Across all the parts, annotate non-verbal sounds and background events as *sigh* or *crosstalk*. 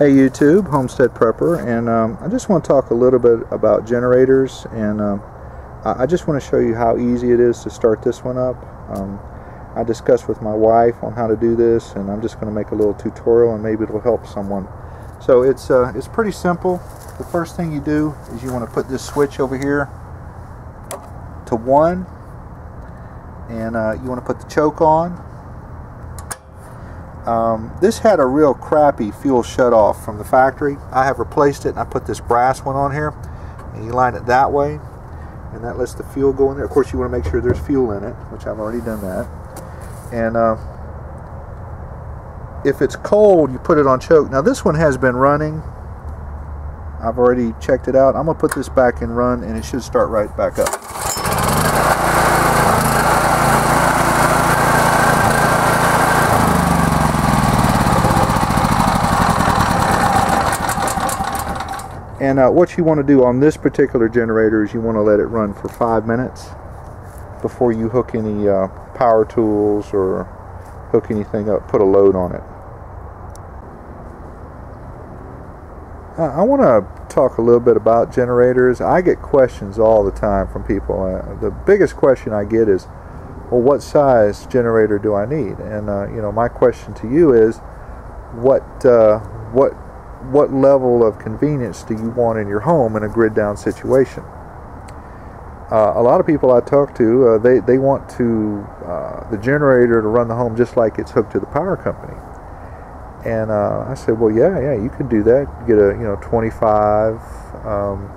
Hey YouTube, Homestead Prepper, and um, I just want to talk a little bit about generators, and um, I just want to show you how easy it is to start this one up. Um, I discussed with my wife on how to do this, and I'm just going to make a little tutorial, and maybe it'll help someone. So it's uh, it's pretty simple. The first thing you do is you want to put this switch over here to one, and uh, you want to put the choke on, um, this had a real crappy fuel shutoff from the factory. I have replaced it and I put this brass one on here and you line it that way and that lets the fuel go in there. Of course you want to make sure there's fuel in it, which I've already done that. And uh, if it's cold, you put it on choke. Now this one has been running. I've already checked it out. I'm going to put this back in run and it should start right back up. And uh, what you want to do on this particular generator is you want to let it run for five minutes before you hook any uh, power tools or hook anything up, put a load on it. Uh, I want to talk a little bit about generators. I get questions all the time from people. Uh, the biggest question I get is, well, what size generator do I need? And uh, you know, my question to you is, what uh, what what level of convenience do you want in your home in a grid down situation? Uh, a lot of people I talk to, uh, they, they want to uh, the generator to run the home just like it's hooked to the power company. And uh, I said, well, yeah, yeah, you can do that. Get a you know 25 um,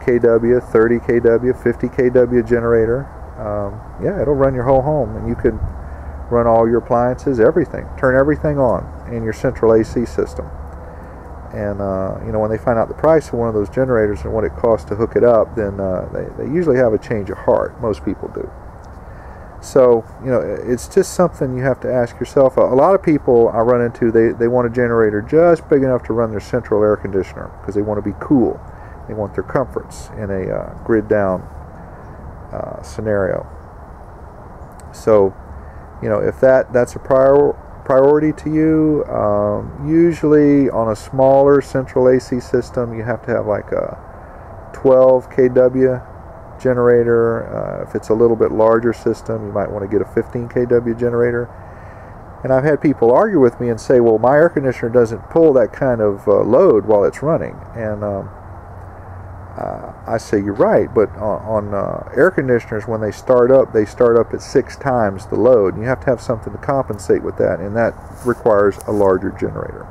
kW, 30 kW, 50 kW generator. Um, yeah, it'll run your whole home, and you can run all your appliances, everything, turn everything on in your central AC system and uh, you know when they find out the price of one of those generators and what it costs to hook it up then uh, they, they usually have a change of heart. Most people do. So you know it's just something you have to ask yourself. A, lot of people I run into they, they want a generator just big enough to run their central air conditioner because they want to be cool. They want their comforts in a uh, grid down uh, scenario. So you know if that that's a prior priority to you. Um, usually on a smaller central AC system, you have to have like a 12 kW generator. Uh, if it's a little bit larger system, you might want to get a 15 kW generator. And I've had people argue with me and say, well, my air conditioner doesn't pull that kind of uh, load while it's running. And um, uh, I say you're right, but on, on uh, air conditioners, when they start up, they start up at six times the load. And you have to have something to compensate with that, and that requires a larger generator.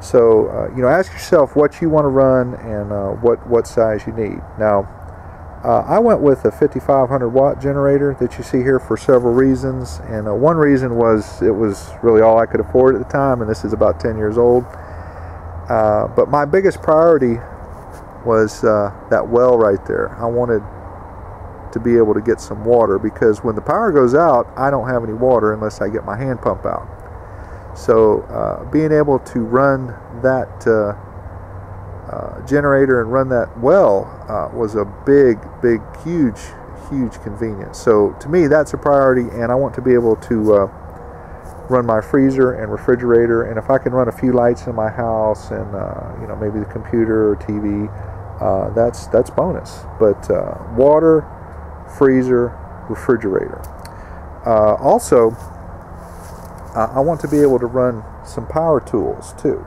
So, uh, you know, ask yourself what you want to run and uh, what, what size you need. Now, uh, I went with a 5500 watt generator that you see here for several reasons. And uh, one reason was it was really all I could afford at the time, and this is about 10 years old. but my biggest priority was uh, that well right there. I wanted to be able to get some water because when the power goes out, I don't have any water unless I get my hand pump out. So uh, being able to run that uh, uh generator and run that well uh, was a big, big, huge, huge convenience. So to me, that's a priority, and I want to be able to uh, run my freezer and refrigerator and if I can run a few lights in my house and uh, you know maybe the computer or TV uh, that's that's bonus. But uh, water, freezer, refrigerator. Uh, also, I want to be able to run some power tools too,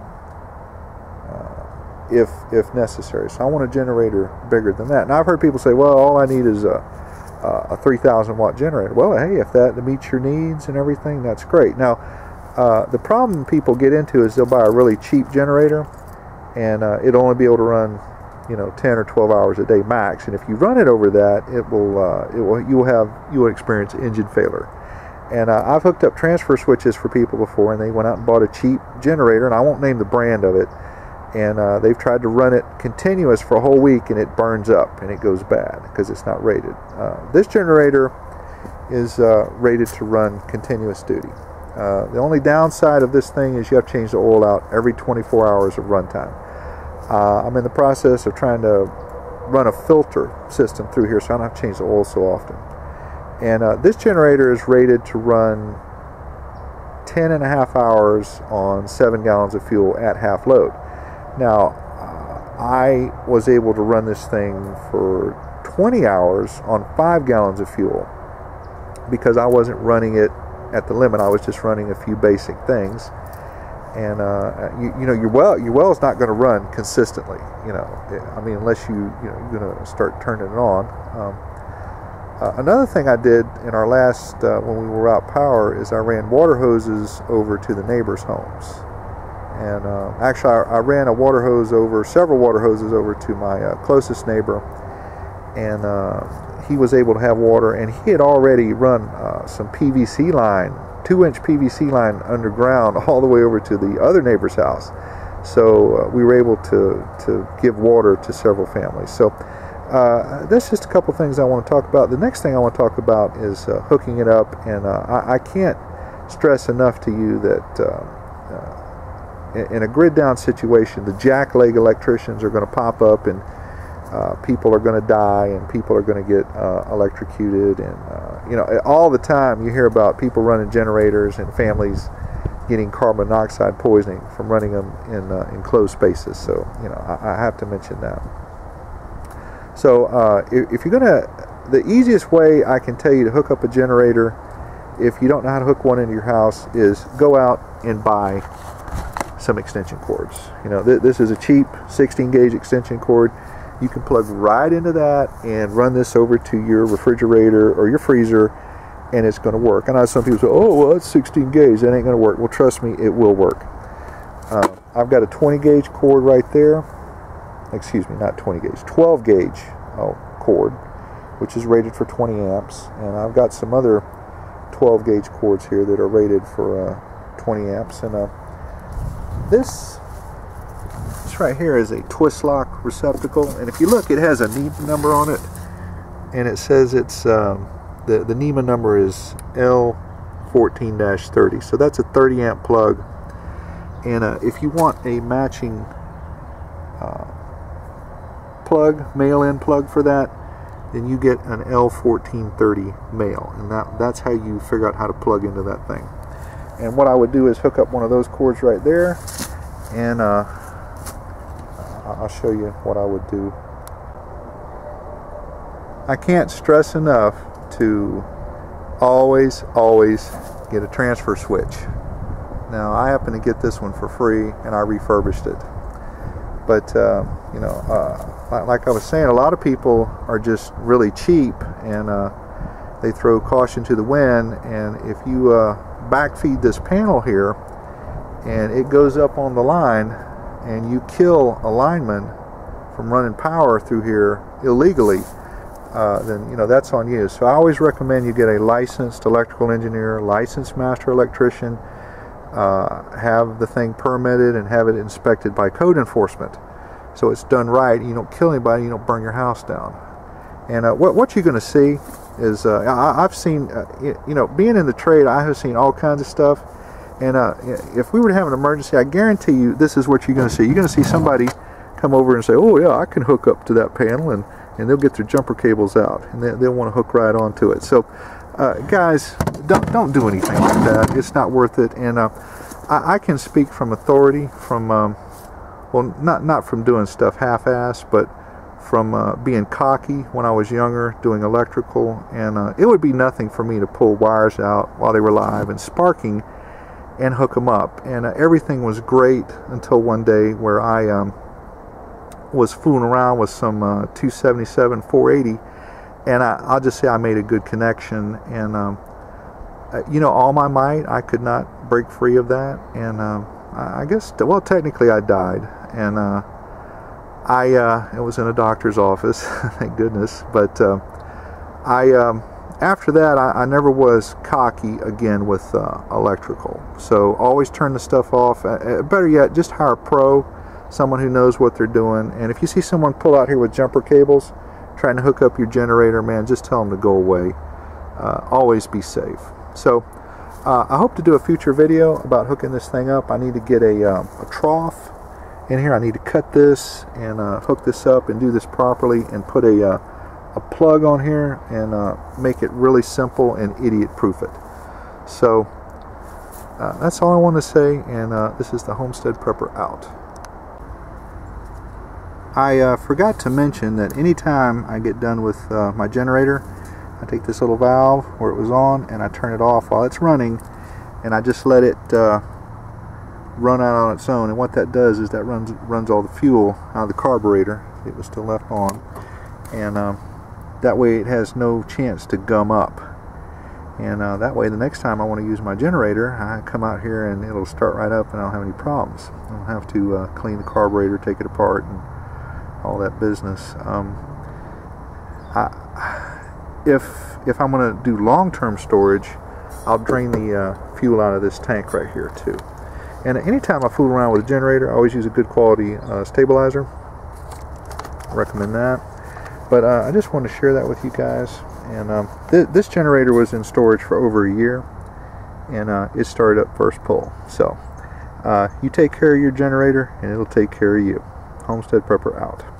uh, if if necessary. So I want a generator bigger than that. Now I've heard people say, well, all I need is a a 3,000 watt generator. Well, hey, if that meets your needs and everything, that's great. Now, uh, the problem people get into is they'll buy a really cheap generator, and uh, it'll only be able to run you know 10 or 12 hours a day max and if you run it over that it will uh, it will you will have you will experience engine failure and uh, I've hooked up transfer switches for people before and they went out and bought a cheap generator and I won't name the brand of it and uh, they've tried to run it continuous for a whole week and it burns up and it goes bad because it's not rated uh, this generator is uh, rated to run continuous duty uh, the only downside of this thing is you have to change the oil out every 24 hours of runtime uh, I'm in the process of trying to run a filter system through here so I don't have to change the oil so often. And uh, this generator is rated to run 10 and a half hours on seven gallons of fuel at half load. Now, uh, I was able to run this thing for 20 hours on five gallons of fuel because I wasn't running it at the limit. I was just running a few basic things. And uh, you, you know your well your well is not going to run consistently. You know, I mean unless you you know you're going to start turning it on. Um, uh, another thing I did in our last, uh, when we were out power, is I ran water hoses over to the neighbors' homes. And uh, actually, I, I, ran a water hose over, several water hoses over to my uh, closest neighbor. And uh, he was able to have water, and he had already run uh, some PVC line, two inch PVC line underground, *laughs* all the way over to the other neighbor's house. So we were able to, to give water to several families. So uh, that's just a couple things I want to talk about. The next thing I want to talk about is uh, hooking it up, and uh, I, I, can't stress enough to you that uh, uh, in, a grid down situation, the jack leg electricians are going to pop up, and uh, people are going to die, and people are going to get electrocuted, and you know, all the time you hear about people running generators and families getting carbon monoxide poisoning from running them in enclosed spaces. So you know, I, I have to mention that. So uh, if, if, you're gonna, the easiest way I can tell you to hook up a generator, if you don't know how to hook one into your house, is go out and buy some extension cords. You know, th this is a cheap 16 gauge extension cord. You can plug right into that and run this over to your refrigerator or your freezer and it's going to work. And I know some people say, oh, well, that's 16 gauge. That ain't going to work. Well, trust me, it will work. Uh, I've got a 20 gauge cord right there excuse me, not 20 gauge, 12 gauge oh, cord, which is rated for 20 amps. And I've got some other 12 gauge cords here that are rated for uh, 20 amps. And uh, this, this right here is a twist lock receptacle. And if you look, it has a NEMA number on it. And it says it's, um, the, the NEMA number is L14-30. So that's a 30 amp plug. And uh, if you want a matching uh, plug, male-in plug for that, then you get an L1430 male. And that, that's how you figure out how to plug into that thing. And what I would do is hook up one of those cords right there, and uh, I'll show you what I would do. I can't stress enough to always, always get a transfer switch. Now, I happen to get this one for free, and I refurbished it. But, uh, you know, uh, like I was saying, a lot of people are just really cheap and uh, they throw caution to the wind. And if you uh, backfeed this panel here and it goes up on the line and you kill a lineman from running power through here illegally, uh, then you know that's on you. So I always recommend you get a licensed electrical engineer, licensed master electrician, uh, have the thing permitted and have it inspected by code enforcement so it's done right. You don't kill anybody. You don't burn your house down. And uh, what, what you're going to see is uh, I, have seen, uh, you know, being in the trade, I have seen all kinds of stuff. And uh, if we were to have an emergency, I guarantee you this is what you're going to see. You're going to see somebody come over and say, oh, yeah, I can hook up to that panel. And, and they'll get their jumper cables out. And they, they'll want to hook right onto it. So, uh, guys, don't, don't do anything like that. It's not worth it. And uh, I, I, can speak from authority from... Um, well, not not from doing stuff half-assed, but from uh, being cocky when I was younger, doing electrical, and uh, it would be nothing for me to pull wires out while they were live and sparking and hook them up. And uh, everything was great until one day where I um, was fooling around with some uh, 277 480, and I, will just say I made a good connection. And um, uh, you know, all my might, I could not break free of that, and um, I guess, well, technically I died and uh, I uh, it was in a doctor's office, *laughs* thank goodness. But uh, I um, after that I, I, never was cocky again with uh, electrical. So always turn the stuff off. Uh, uh, better yet, just hire a pro, someone who knows what they're doing. And if you see someone pull out here with jumper cables, trying to hook up your generator, man, just tell them to go away. always be safe. So. I hope to do a future video about hooking this thing up. I need to get a, a trough in here I need to cut this and uh, hook this up and do this properly and put a, uh, a plug on here and uh, make it really simple and idiot proof it so uh, that's all I want to say, and uh, this is the Homestead Prepper out. I uh, forgot to mention that anytime I get done with my generator, I take this little valve where it was on and I turn it off while it's running, and I just let it run out on its own. And what that does is that runs runs all the fuel out of the carburetor. It was still left on, and um, that way it has no chance to gum up and uh, that way the next time I want to use my generator I come out here and it'll start right up and I don't have any problems I don't have to uh, clean the carburetor take it apart and all that business um, I, if if I'm to do long-term storage I'll drain the uh, fuel out of this tank right here too and anytime I fool around with a generator I always use a good quality uh, stabilizer. I recommend that. But uh, I just want to share that with you guys. And um, th this generator was in storage for over a year and uh, it started up first pull. So uh, you take care of your generator and it'll take care of you. Homestead prepper out